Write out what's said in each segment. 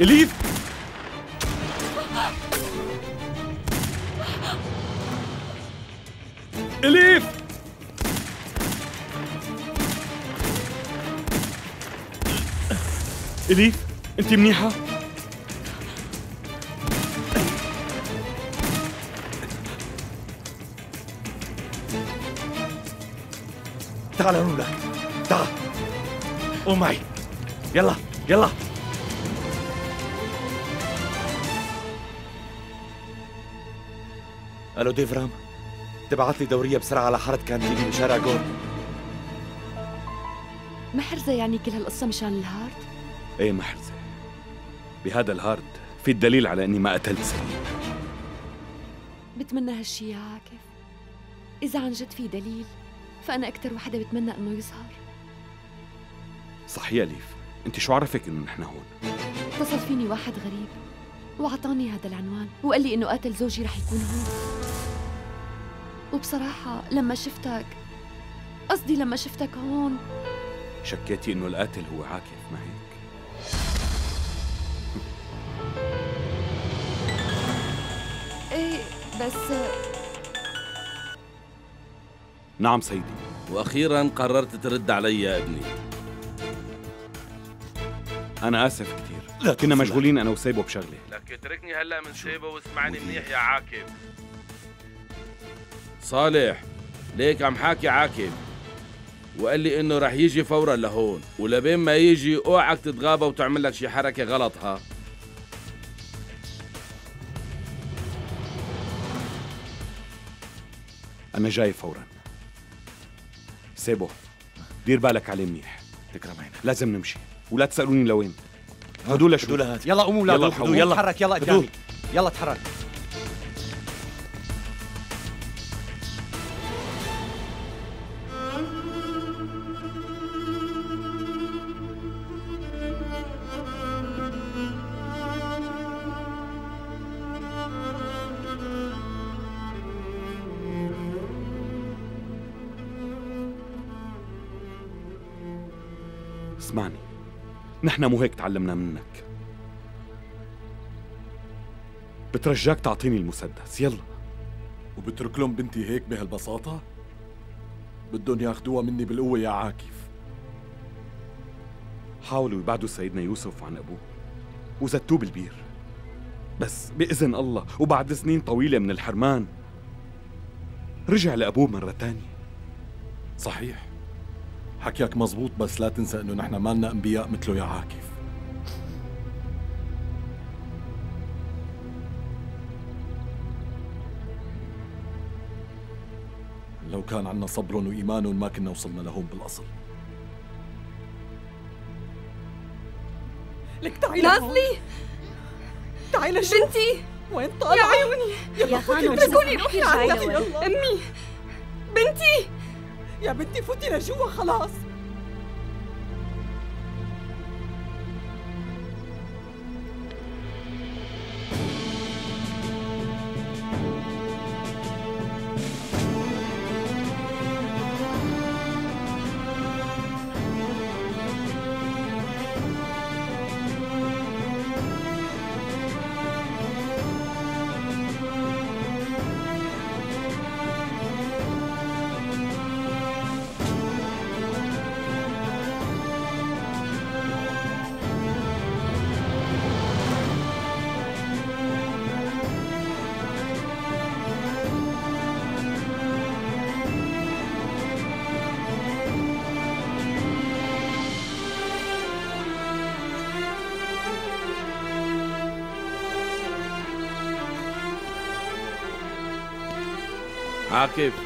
اليف اليف اليف انت منيحة؟ تعال هنا. تعال. قوم معي يلا يلا. ألو ديف رام تبعت لي دورية بسرعة على حاره كانتيني بشارع جول محرزة يعني كل هالقصة مشان ال hard؟ إيه محرزة بهذا ال hard في الدليل على إني ما قتلت سليم. بتمنى هالشي يا عاكف. إذا عن جد في دليل فأنا أكتر وحدة بتمنى إنه يظهر. صح يا ليف أنت شو عرفك إنه نحن هون؟ اتصل فيني واحد غريب وعطاني هذا العنوان وقال لي إنه قاتل زوجي رح يكون هون. وبصراحة لما شفتك قصدي لما شفتك هون. شكيتي إنه القاتل هو عاكف ما هيك؟ إيه بس نعم سيدي. وأخيرا قررت ترد علي يا ابني. أنا آسف كثير كنا مشغولين أنا وسيبو بشغلة. لك اتركني هلأ من سيبه واسمعني منيح يا عاكف. صالح ليك عم حاكي عاكف وقال لي إنه رح يجي فورا لهون ولبين ما يجي أوعك تتغابى وتعمل لك شي حركة غلط ها؟ أنا جاي فورا. سيبو دير بالك عليه منيح. تكرم عينك. لازم نمشي ولا تسألوني لوين. هدول شو؟ هدول هات. يلا قوموا الحقوا. يلا يلا. تحرك يلا. قدامي يلا تحرك. اسمعني. نحن مو هيك تعلمنا منك. بترجاك تعطيني المسدس. يلا. وبترك لهم بنتي هيك بهالبساطة؟ بدهم ياخدوها مني بالقوة يا عاكف. حاولوا يبعدوا سيدنا يوسف عن أبوه. وزتوه بالبير. بس بإذن الله وبعد سنين طويلة من الحرمان رجع لأبوه مرة تانية. صحيح. حكيك مزبوط بس لا تنسى إنه نحن مالنا أنبياء مثله يا عاكف. لو كان عنا صبرهم وإيمانهم ما كنا وصلنا لهون بالأصل. لك تعي نازلي! تعي لشوف بنتي! وين طالعة يا عيوني! يلا يا خانم، فوتي تركوني روحي أمي! بنتي! يا بنتي فوتي لجوا خلاص. عاكف بنتي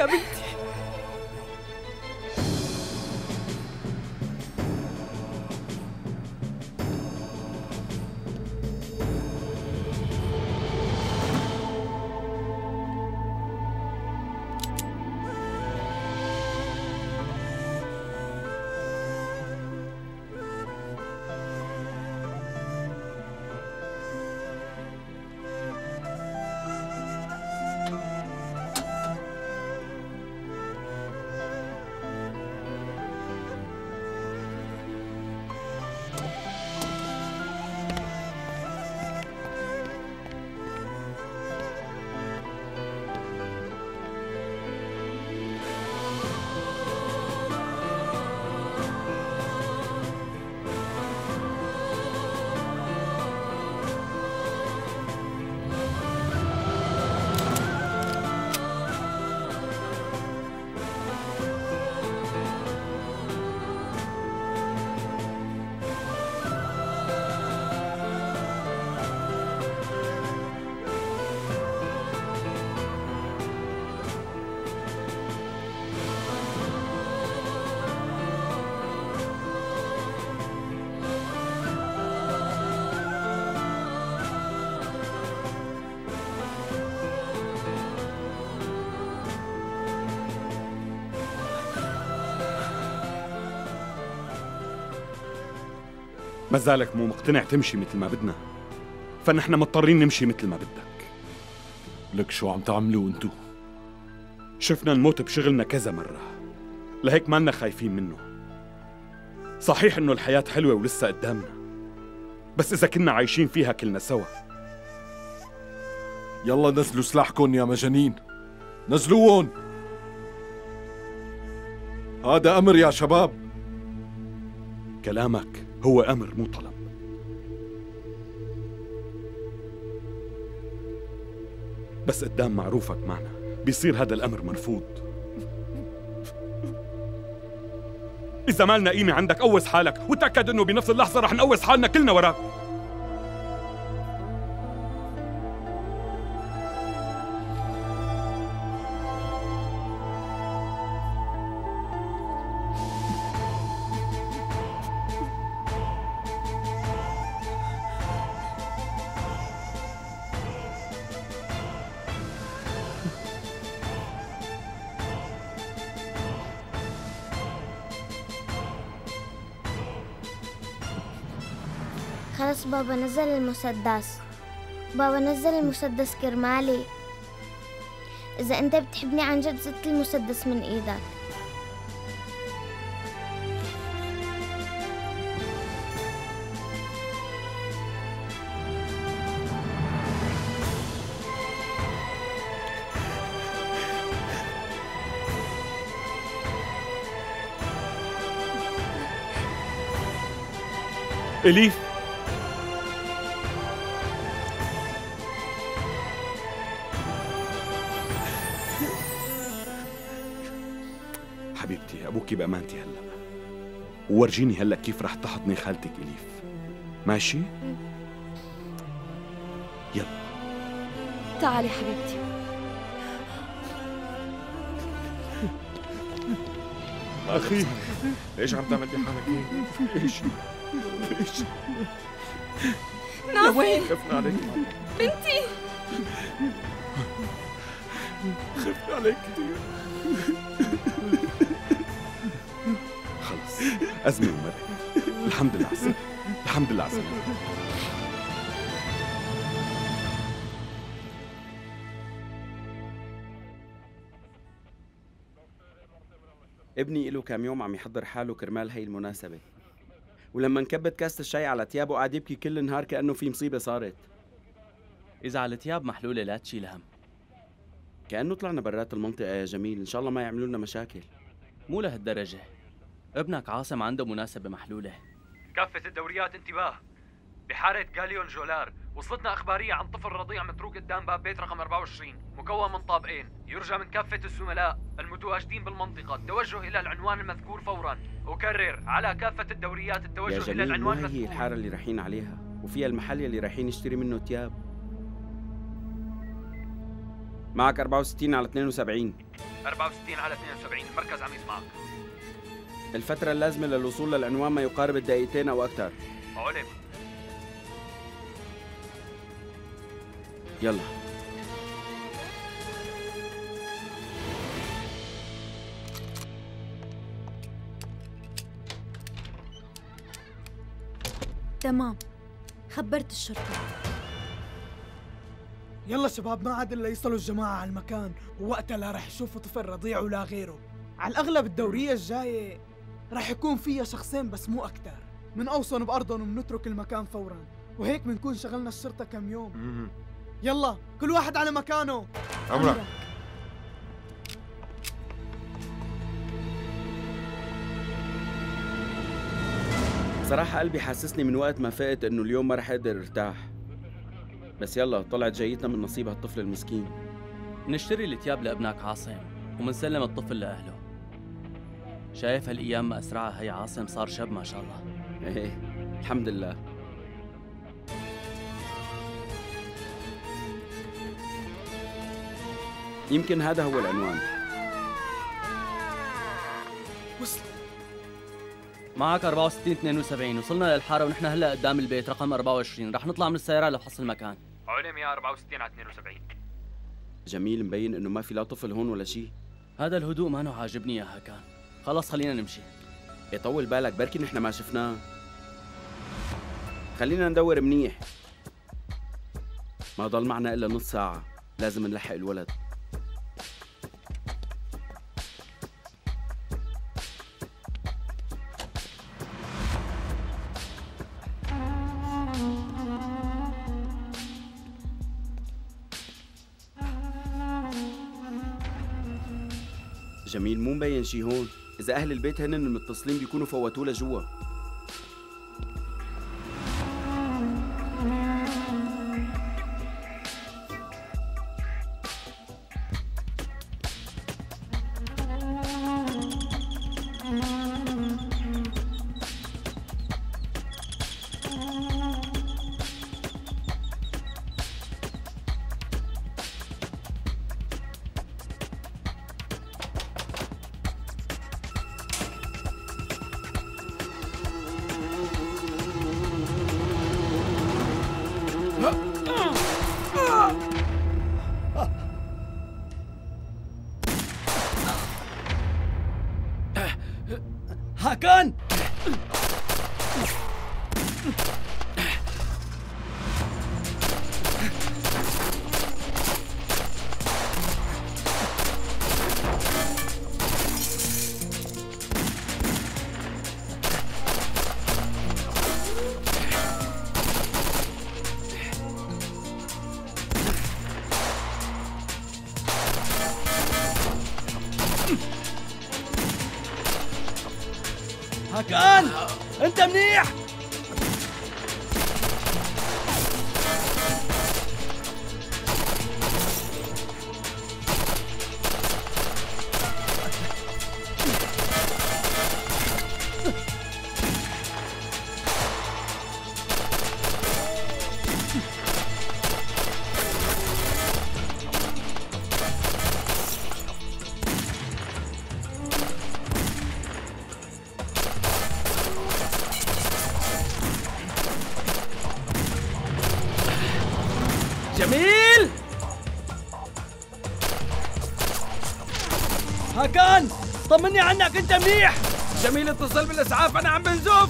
يا بنتي ما زالك مو مقتنع تمشي مثل ما بدنا. فنحن مضطرين نمشي مثل ما بدك. لك شو عم تعملوا انتو؟ شفنا الموت بشغلنا كذا مرة. لهيك مالنا خايفين منه. صحيح إنه الحياة حلوة ولسه قدامنا. بس إذا كنا عايشين فيها كلنا سوا. يلا نزلوا سلاحكم يا مجانين. نزلوهم هذا أمر يا شباب. كلامك هو أمر مو طلب بس قدام معروفك معنا بيصير هذا الأمر مرفوض إذا مالنا قيمة عندك قوس حالك وتأكد إنه بنفس اللحظة رح نقوس حالنا كلنا وراك. خلص بابا نزل المسدس. بابا نزل المسدس كرمالي. إذا أنت بتحبني عن جد زدت المسدس من إيدك. إليف. وورجيني هلأ كيف رح تحضني خالتك إليف ماشي؟ يلا تعالي حبيبتي أخي ليش عم تعمل بحالك هيك؟ ليش؟ ليش؟ لوين خفنا عليك بنتي خفنا عليك كثير أزمة ومرق الحمد لله على السلامة. الحمد لله على السلامة. ابني له كام يوم عم يحضر حاله كرمال هي المناسبة. ولما انكبت كاسة الشاي على تيابه قعد يبكي كل النهار كأنه في مصيبة صارت. إذا على التياب محلولة لا تشيل هم. كأنه طلعنا برات المنطقة يا جميل. إن شاء الله ما يعملوا لنا مشاكل. مو لهالدرجة. ابنك عاصم عنده مناسبة محلولة. كافة الدوريات انتباه. بحارة غاليون جولار وصلتنا أخبارية عن طفل رضيع متروك قدام باب بيت رقم 24 مكون من طابقين يرجى من كافة الزملاء المتواجدين بالمنطقة. التوجه إلى العنوان المذكور فورا. أكرر على كافة الدوريات يا التوجه إلى العنوان هي المذكور. الحارة اللي رايحين عليها؟ وفيها المحل اللي رايحين نشتري منه تياب معك 64 على 72 64 على 72 المركز عم يسمعك الفترة اللازمة للوصول للعنوان ما يقارب الدقيقتين أو أكثر علم يلا. تمام. خبرت الشرطة. يلا شباب ما عاد إلا يصلوا الجماعة على المكان. ووقتها لا رح يشوفوا طفل رضيع ولا غيره. على الأغلب الدورية الجاية رح يكون فيها شخصين بس مو أكتر. من أوصن بأرضهم ومنترك المكان فورا. وهيك بنكون شغلنا الشرطة كم يوم. يلا كل واحد على مكانه. أمرك صراحة قلبي حاسسني من وقت ما فقت إنه اليوم ما رح أقدر أرتاح. بس يلا طلعت جايتنا من نصيب هالطفل المسكين. منشتري التياب لابنك عاصم ومنسلم الطفل لأهله. شايف هالأيام ما أسرعها. هي عاصم صار شاب ما شاء الله. إيه الحمد لله. يمكن هذا هو العنوان. وصل. معك 64 72 وصلنا للحارة ونحن هلا قدام البيت. رقم 24 رح نطلع من السيارة لفحص المكان. علم يا 64 على 72 جميل مبين إنه ما في لا طفل هون ولا شيء هذا الهدوء ما عاجبني يا هكان خلص خلينا نمشي. يطول بالك بركي نحن ما شفناه خلينا ندور منيح. ما ضل معنا إلا نص ساعة. لازم نلحق الولد. جميل مو مبين شي هون. إذا أهل البيت هن المتصلين بيكونوا فوتوه لجوا جميل. هاكان طمني عنك انت منيح. جميل اتصل بالإسعاف أنا عم بنزف.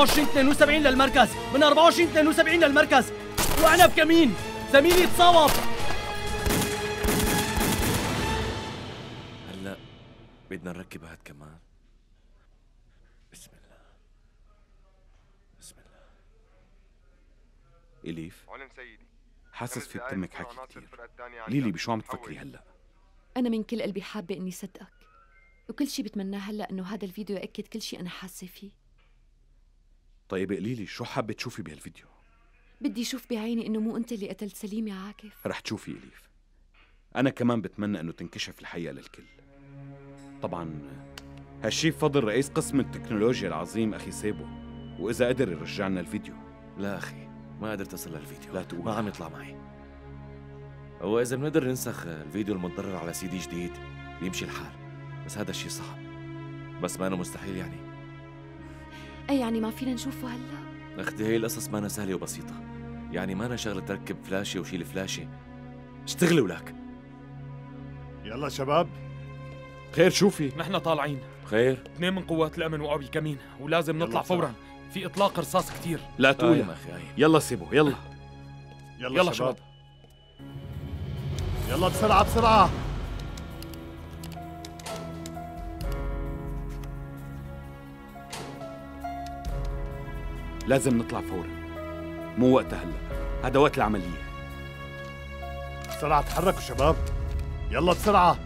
24 72 للمركز. من 24 72 للمركز. وأنا بكمين. زميلي تصاوب هلا بدنا نركب هاد كمان. بسم الله. بسم الله. إليف علم سيدي. حاسس في بتمك حكي على ليلي. بشو عم. تفكري هلا؟ أنا من كل قلبي حابة إني صدقك. وكل شي بتمناه هلأ إنه هذا الفيديو يأكد كل شي أنا حاسة فيه. طيب قولي لي شو حابة تشوفي بهالفيديو؟ بدي أشوف بعيني إنه مو أنت اللي قتلت سليم يا عاكف. رح تشوفي إليف. أنا كمان بتمنى إنه تنكشف الحقيقة للكل. طبعا هالشي بفضل رئيس قسم التكنولوجيا العظيم أخي سيبو. وإذا قدر يرجع لنا الفيديو. لا أخي ما قدرت أصل للفيديو. لا تقول. ما عم يطلع معي. هو إذا بنقدر ننسخ الفيديو المتضرر على سي دي جديد بيمشي الحال. بس هذا الشيء صعب. بس ما أنا مستحيل يعني. أي يعني ما فينا نشوفه هلأ؟ أختي هي القصص ما أنا سهلة وبسيطة. يعني ما أنا شغلة تركب فلاشة وشيل فلاشة. اشتغلوا لك يلا شباب. خير شوفي نحن طالعين. خير. اثنين من قوات الأمن وقعوا بالكمين ولازم نطلع. فورا. في إطلاق رصاص كتير. لا آه تقول يا أخي آه. يلا سيبو يلا. يلا, يلا شباب. شباب. يلا بسرعة بسرعة. لازم نطلع فورا. مو وقتها هلا. هذا وقت العملية. بسرعة تحركوا شباب. يلا بسرعة.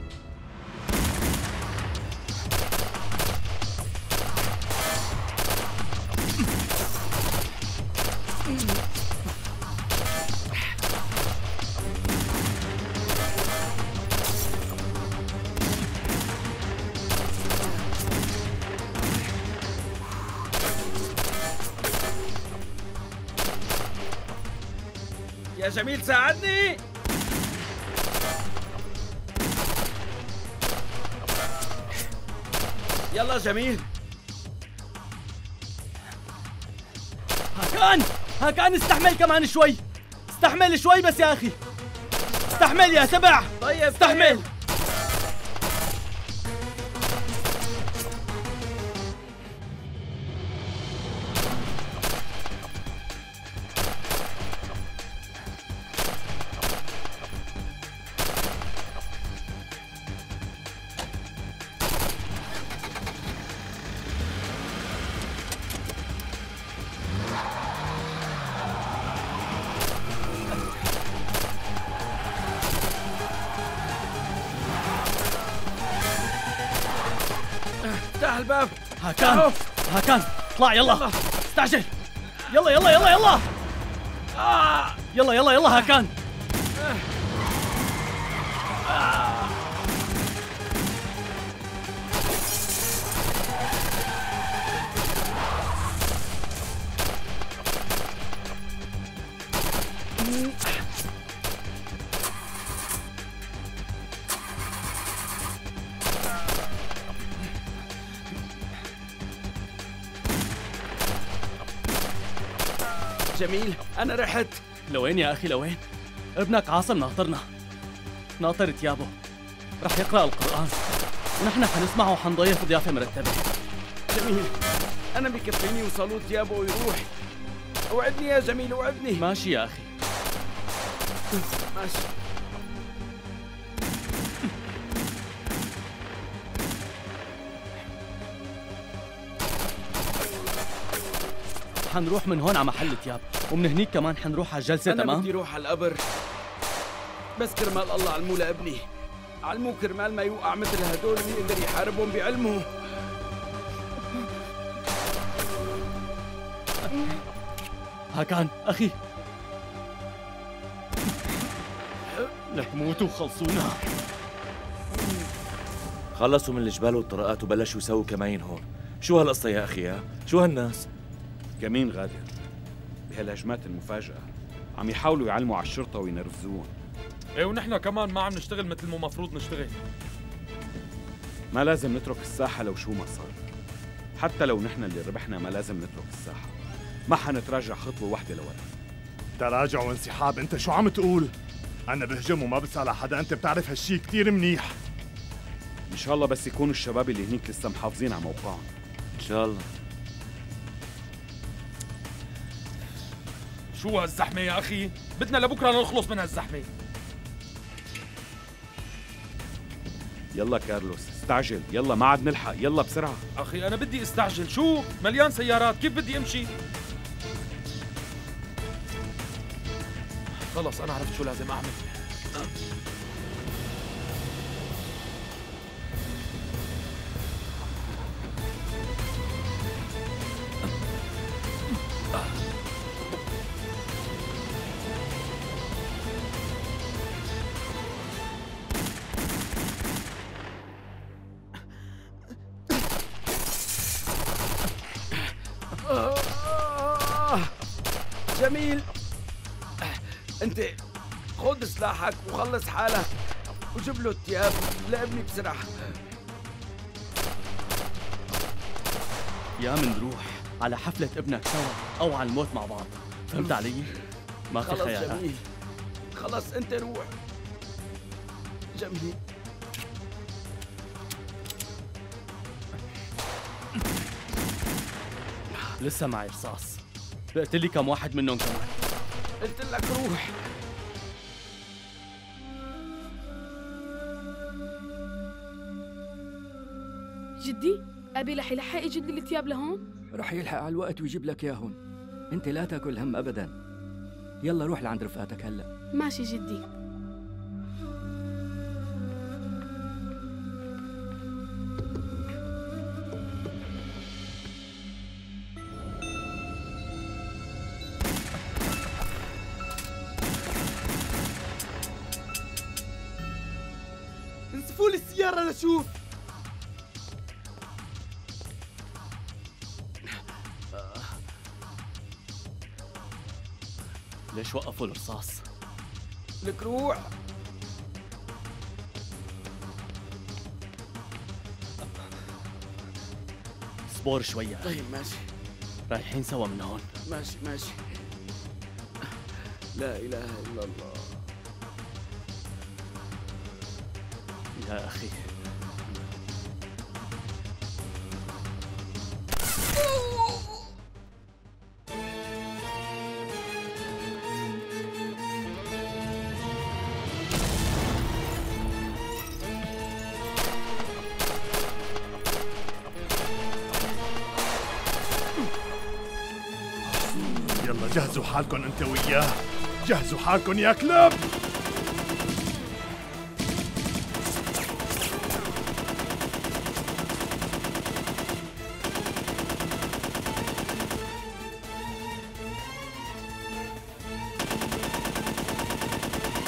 يا جميل ساعدني. يلا جميل. هاكان هاكان استحمل كمان شوي. استحمل شوي بس يا أخي. استحمل يا سبع. طيب استحمل. افتح Stella! جميل. أنا رحت. لوين يا أخي لوين؟ ابنك عاصم ناطرنا. ناطر تيابه رح يقرأ القرآن. ونحن حنسمعه وحنضيف ضيافة مرتبة. جميل. أنا بكفيني وصالوت ثيابه ويروح أوعدني يا جميل أوعدني. ماشي يا أخي. ماشي. حنروح من هون على محل تياب ومن هنيك كمان حنروح على الجلسة أنا تمام؟ بدي أروح على القبر. بس كرمال الله علموه لابني علموه كرمال ما يوقع مثل هدول ويقدر يحاربهم بعلمه. هاكان أخي. لك موتوا وخلصونا. خلصوا من الجبال والطرقات وبلشوا يسووا كمين هون. شو هالقصة يا أخي يا شو هالناس؟ كمين غادر بهالهجمات المفاجئة عم يحاولوا يعلموا على الشرطة وينرفزوهم. إيه ونحن كمان ما عم نشتغل مثل ما مفروض نشتغل. ما لازم نترك الساحة لو شو ما صار. حتى لو نحن اللي ربحنا ما لازم نترك الساحة. ما حنتراجع خطوة واحدة لورا. تراجع وانسحاب أنت شو عم تقول؟ أنا بهجم وما بسأل على حدا أنت بتعرف هالشي كتير منيح. إن شاء الله بس يكونوا الشباب اللي هنيك لسه محافظين على موقعهم. إن شاء الله. شو هالزحمة يا أخي؟ بدنا لبكرة نخلص من هالزحمة. يلا كارلوس استعجل. يلا ما عاد نلحق. يلا بسرعة. أخي أنا بدي استعجل. شو؟ مليان سيارات. كيف بدي أمشي؟ خلص أنا عرفت شو لازم أعمل. جميل. انت خذ سلاحك وخلص حالك وجيب له الثياب لابني بسرعة. يا من نروح على حفلة ابنك سوا أو على الموت مع بعض. فهمت علي؟ ما في خلص خيالات. جميل. خلص انت روح. جميل. لسه معي رصاص. بقتلي كم واحد منهم كمان. قلت لك روح. جدي أبي رح يلحق يجيب لي الثياب لهون؟ رح يلحق على الوقت ويجيب لك اياهم أنت لا تأكل هم ابدا. يلا روح لعند رفقاتك هلأ. ماشي جدي. ليش وقفوا الرصاص؟ لك روح اصبر شوية. طيب ماشي. رايحين سوا من هون. ماشي ماشي. لا إله إلا الله. يا أخي. جهزوا حالكم يا كلاب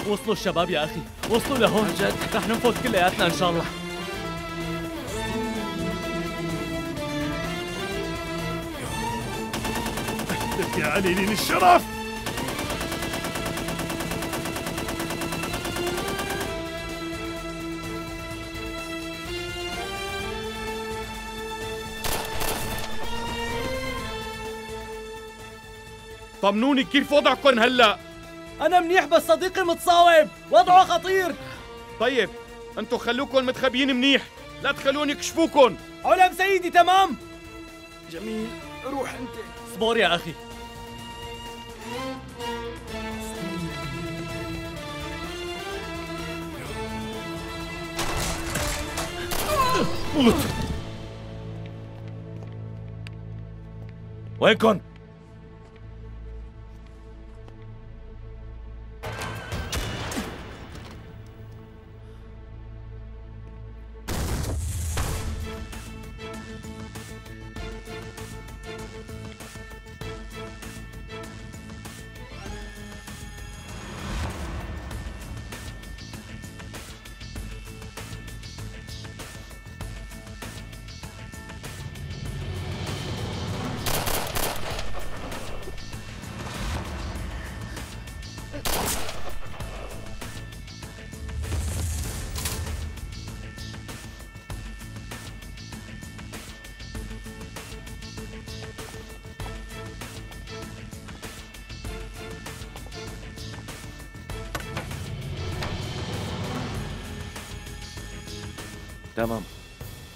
وصلوا الشباب يا أخي. وصلوا لهون. جد. رح ننفذ كلياتنا إن شاء الله. لك يا قليلين الشرف. طمنوني كيف وضعكم هلا؟ أنا منيح بس صديقي متصاوب وضعه خطير. طيب أنتو خلوكم متخبيين منيح لا تخلوني يكشفوكم علم سيدي تمام. جميل روح أنت. اصبر يا أخي. موت وينكن؟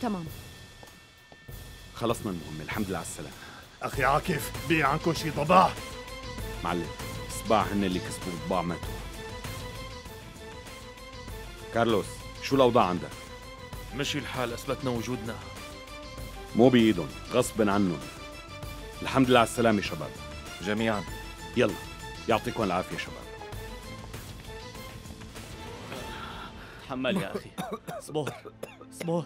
تمام. خلصنا المهمة الحمد لله على السلامة. أخي عاكف بيع عنكم شي ضباع معلم صباع هن اللي كسبوا ضباع ماتوا. كارلوس شو الأوضاع عندك؟ مشي الحال أثبتنا وجودنا. مو بإيدهم غصب عنهم. الحمد لله على السلامة شباب. جميعا. يلا يعطيكم العافية شباب. تحمل يا أخي. صبر صبر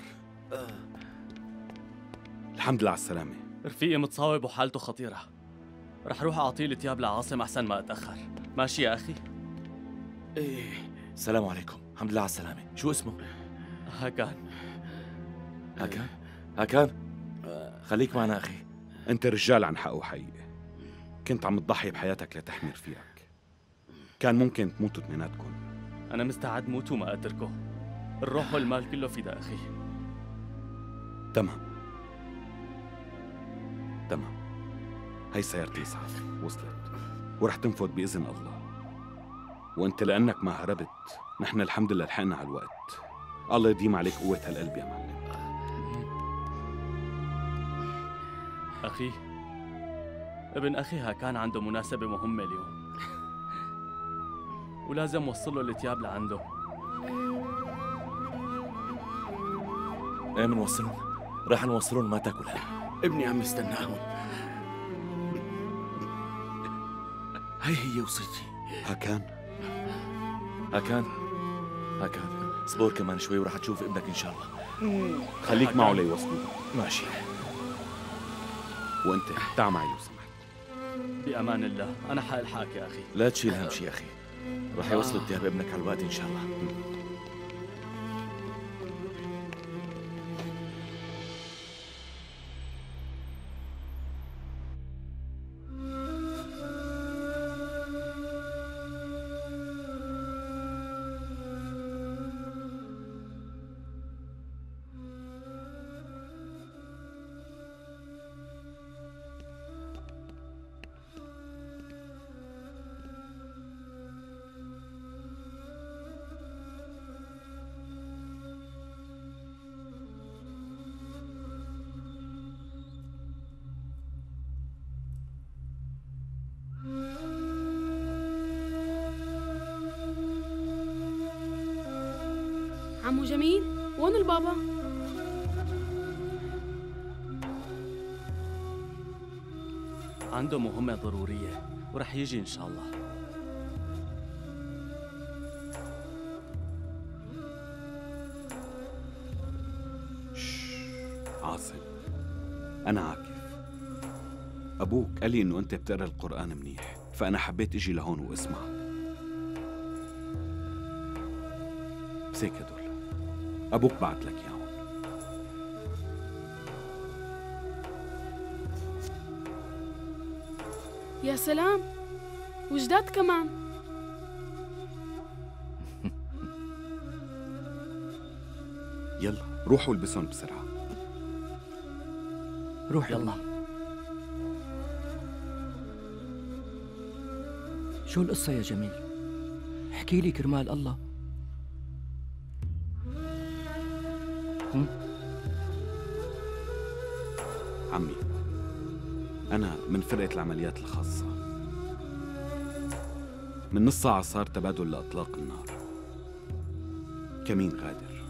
الحمد لله على السلامة. رفيقي متصاوب وحالته خطيرة. رح روح أعطيه التياب لعاصم أحسن ما أتأخر. ماشي يا أخي؟ إيه. السلام عليكم. الحمد لله على السلامة. شو اسمه؟ هكان هكان؟ هكان؟ خليك معنا أخي. أنت رجال عن حق وحقيقة. كنت عم تضحي بحياتك لتحمي رفيقك كان ممكن تموتوا اثنيناتكم. أنا مستعد موت وما أتركه. الروح والمال كله فدا أخي. تمام. تمام. هي سيارة الإسعاف وصلت. ورح تنفذ بإذن الله. وأنت لأنك ما هربت نحن الحمد لله لحقنا على الوقت. الله يديم عليك قوة هالقلب يا معلم. أخي ابن أخي هكان عنده مناسبة مهمة اليوم. ولازم وصل له التياب لعنده إيه منوصلهم راح نوصلهم ما تاكل. هم ابني عم يستناهم هي هي وصيتي هكان هكان هكان صبور كمان شوي وراح تشوف ابنك إن شاء الله. خليك معه ليوصلوا. ماشي. وأنت تعا معي لو سمحت. بأمان الله. أنا حالحاك يا أخي. لا تشيل هم شي أخي. راح يوصلوا التياب ابنك على الوقت إن شاء الله. عمو جميل؟ وين البابا؟ عنده مهمة ضرورية ورح يجي إن شاء الله. عاصم أنا عاكف. أبوك قال لي إنه أنت بتقرأ القرآن منيح فأنا حبيت إجي لهون وأسمعك. بس هيك هدول أبوك بعت لك إياهم. يا سلام وجداد كمان؟ يلا روحوا البسهم بسرعة. روح يلا. شو القصة يا جميل؟ احكي لي كرمال الله. عمي أنا من فرقة العمليات الخاصة. من نص ساعة صار تبادل لإطلاق النار. كمين غادر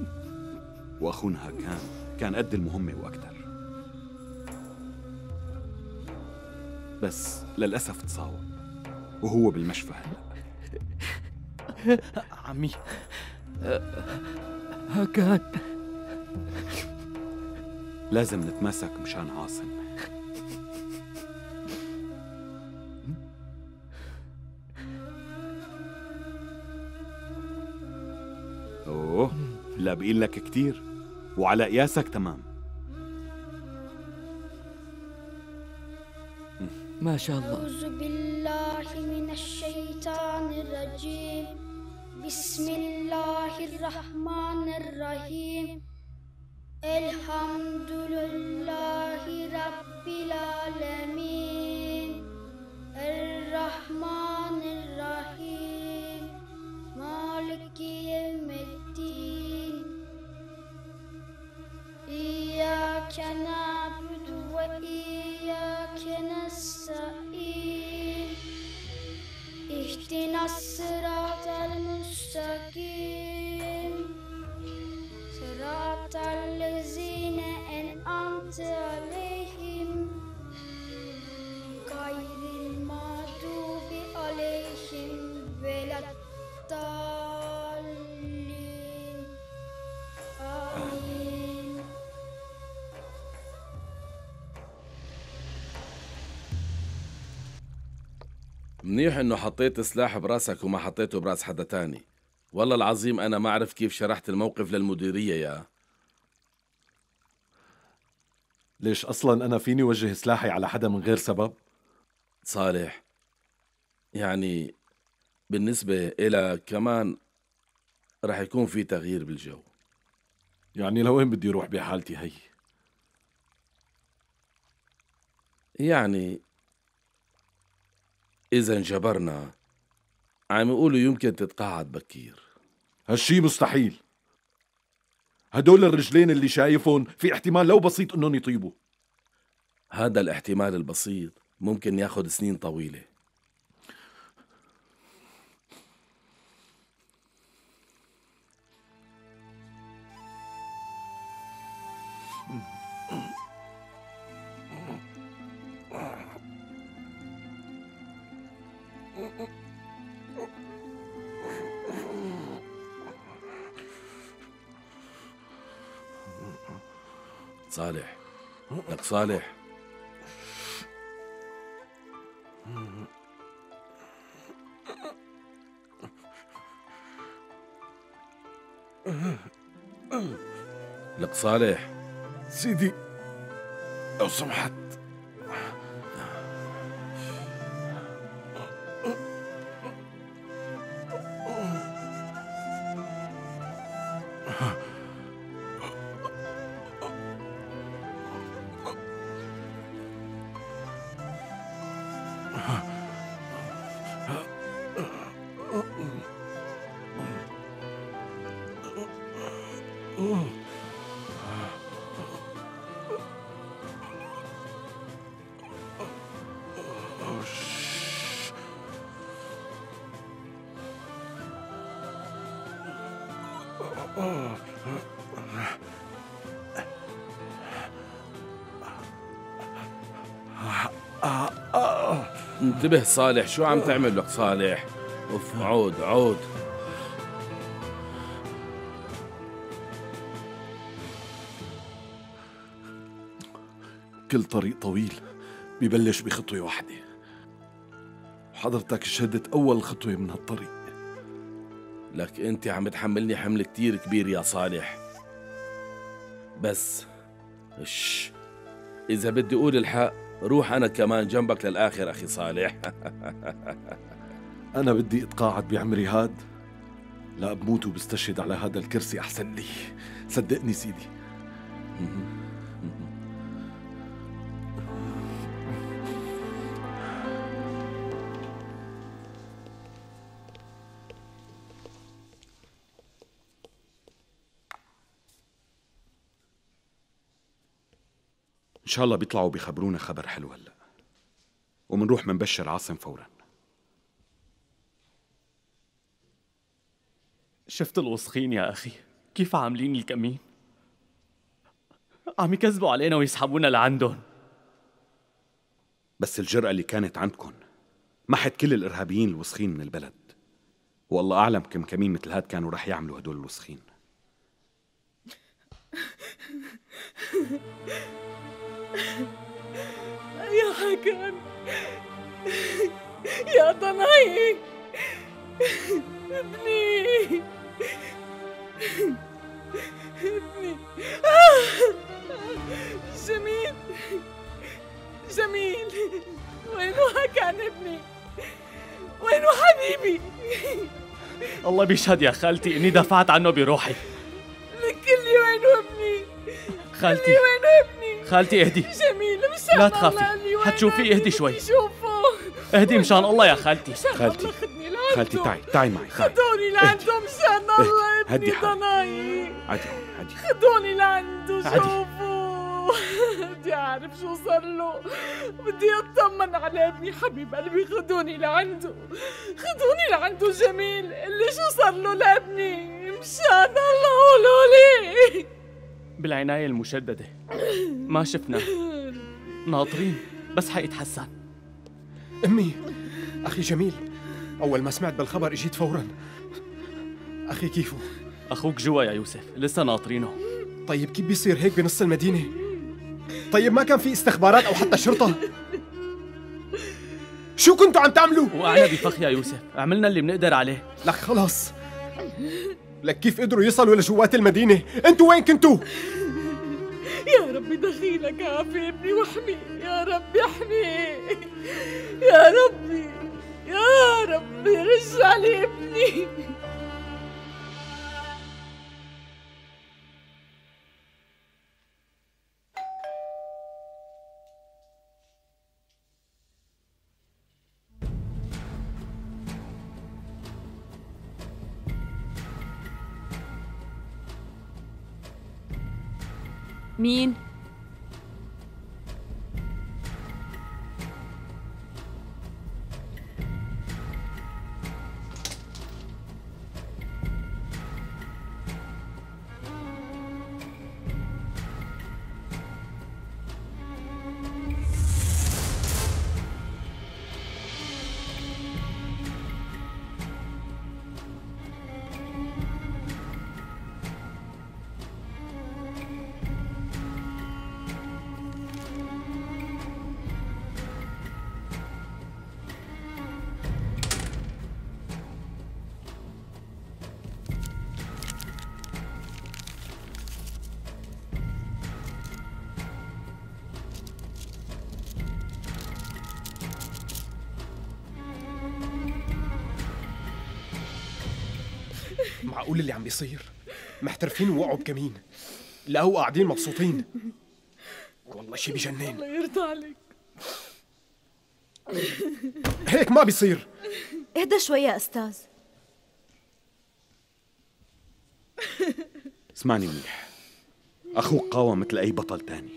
وأخونا هاكان كان قد المهمة وأكثر بس للأسف تصاوب وهو بالمشفى هلا. عمي. هكان لازم نتماسك مشان عاصم. أوه لا بقيل لك كتير. وعلى قياسك تمام. ما شاء الله. أعوذ بالله من الشيطان الرجيم. بسم الله الرحمن الرحيم الحمد لله رب العالمين الرحمن المستقيم صراط الذين أنعمت عليهم. غير المغضوب عليهم ولا الضالين. آمين. منيح إنه حطيت سلاح براسك وما حطيته براس حدا تاني. والله العظيم أنا ما أعرف كيف شرحت الموقف للمديرية يا. ليش أصلا أنا فيني وجه سلاحي على حدا من غير سبب؟ صالح يعني بالنسبة إلى كمان رح يكون في تغيير بالجو. يعني لوين بدي أروح بحالتي هي؟ يعني إذا انجبرنا عم يقولوا يمكن تتقاعد بكير. هالشي مستحيل. هدول الرجلين اللي شايفهم في احتمال لو بسيط إنهم يطيبوا. هذا الاحتمال البسيط ممكن ياخد سنين طويلة. صالح. لك صالح. لك صالح. سيدي لو سمحت. انتبه صالح شو عم تعمل لك صالح؟ أوف عود عود. كل طريق طويل ببلش بخطوة واحدة. وحضرتك شهدت أول خطوة من هالطريق. لك انت عم تحملني حمل كتير كبير يا صالح. بس إش. إذا بدي أقول الحق روح أنا كمان جنبك للآخر أخي صالح. أنا بدي أتقاعد بعمري هاد. لا بموت وبستشهد على هذا الكرسي أحسن لي. صدقني سيدي. إن شاء الله بيطلعوا بيخبرونا خبر حلو هلأ. ومنروح منبشر عاصم فورا. شفت الوسخين يا أخي؟ كيف عاملين الكمين؟ عم يكذبوا علينا ويسحبونا لعندهم. بس الجرأة اللي كانت عندكم محت كل الإرهابيين الوسخين من البلد. والله أعلم كم كمين مثل هاد كانوا رح يعملوا هدول الوسخين. يا حكم يا ضناي. ابني. ابني. آه! جميل. جميل. وينو كان ابني؟ وينو حبيبي؟ الله بيشهد يا خالتي إني دفعت عنه بروحي. لكلي وينو ابني؟ خالتي. لي وينو ابني؟ خالتي اهدي. جميل مشان لا تخافي. وينو اهدي شوي. اهدي مشان الله يا خالتي. خالتي. خالتي تعي تعي معي خدوني لعنده مشان الله هدي. ضناي. عادي عادي خدوني لعنده. شوفوا بدي أعرف شو صار له. بدي أطمن على ابني حبيب قلبي. خدوني لعنده خدوني لعنده جميل. اللي شو صار له لابني؟ مشان الله قولوا لي بالعناية المشددة. ما شفنا. ناطرين. بس حيتحسن أمي. أخي جميل. أول ما سمعت بالخبر إجيت فورا. أخي كيفه أخوك جوا يا يوسف. لسه ناطرينه. طيب كيف بيصير هيك بنص المدينة؟ طيب ما كان في استخبارات أو حتى شرطة؟ شو كنتوا عم تعملوا؟ وقعنا بفخ يا يوسف. عملنا اللي بنقدر عليه. لك خلاص لك كيف قدروا يصلوا لجوات المدينة؟ أنتوا وين كنتوا؟ يا ربي دخيلك عافي ابني واحمي يا ربي احمي يا ربي يا ربي رجع لي ابني mean معقول اللي عم بيصير. محترفين ووقعوا بكمين. لقوا قاعدين مبسوطين. والله شي بجنن. الله يرضى عليك. هيك ما بيصير. اهدى شوي يا أستاذ. اسمعني منيح. أخوك قاوم مثل أي بطل تاني.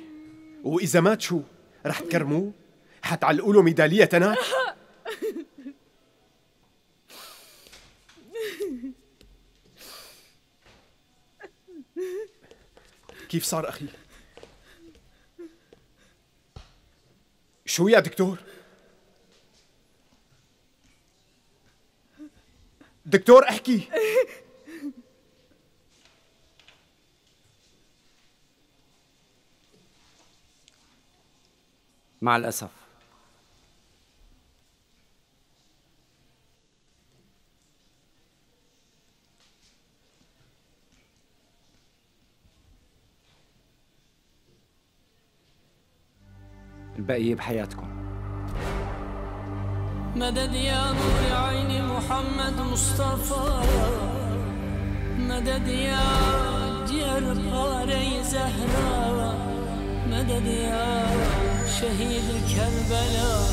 وإذا مات شو؟ رح تكرموه؟ حتعلقوا له ميدالية تناك؟ كيف صار أخي؟ شو يا دكتور؟ دكتور احكي مع الأسف البقية بحياتكم. مدد يا نور عين محمد مصطفى. مدد يا جرباري زهراء مدد يا شهيد كربلاء